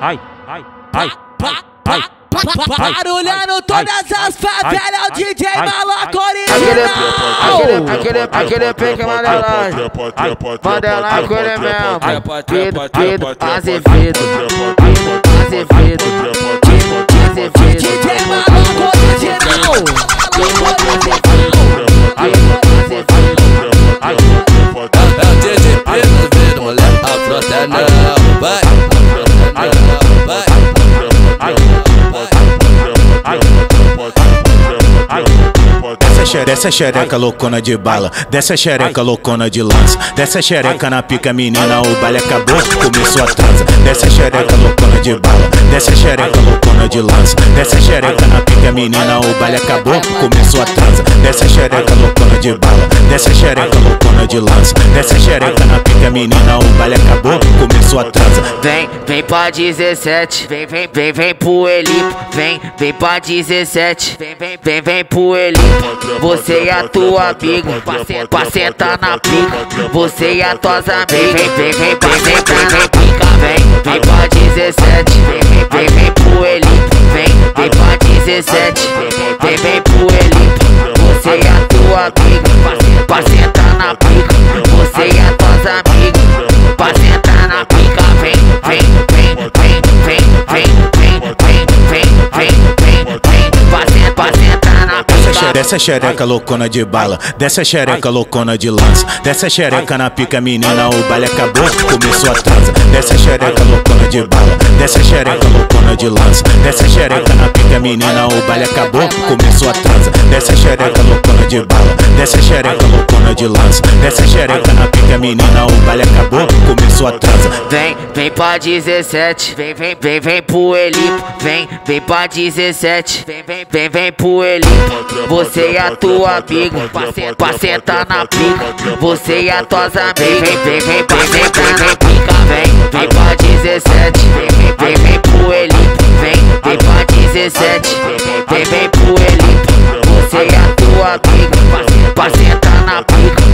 ai, ai, ai, ai. Barulhando todas as favelas, o DJ Aquele, original. aquele, aquele, aquele pique mandelagem. Mandelagem com ele mesmo. Pedro, Pedro, Azevedo. Xereca, desce xereca loucona de bala, desce xereca loucona de lança, desce xereca na pica menina, o baile acabou, começou a trança, desce xereca loucona de bala, desce xereca loucona de lança, desce xereca na pica menina, o baile acabou, começou a trança, desce xereca loucona de bala, desce xereca loucona de lança, desce xereca na pica menina, o baile acabou, começou a trança, Vem, vem pra 17, vem, vem, vem, vem pro Elipo, vem, vem pra 17, vem, vem, vem, vem pro Elipo. Você e a tua amiga, pra sentar na pica. Você e a tuas amigas, vem, vem, vem, pra sentar na pica. Vem, vem pra 17, vem, vem pro Elite. Vem, vem pra 17, vem, vem pro Elite. Você e a tua amiga, pra sentar na pica. Você e a tuas amigas, pra sentar na pica. Desce pica. xereca, loucona de bala, desce xereca loucona de lança, desce xereca na pica menina, o baile acabou, começou a trança, desce xereca loucona de bala, desce xereca loucona de lança, desce xereca na pica menina, o baile acabou, começou a trança, desce xereca loucona de bala, desce xereca loucona de lança, desce xereca na pica menina, o baile acabou, começou a trança, Vem, vem pra 17, vem, vem, vem, vem pro Elipo, vem, vem pra 17, vem, vem, vem, vem pro Elipo. Você e a tua amiga, pra sen- pra sentar na pica. Você e as tuas amigas, vem, vem, vem, vem, vem, vem, vem, vem, vem pra 17, vem, vem, vem, presente. Vem bem pro elite, você é a tua pica, pra sentar na pica.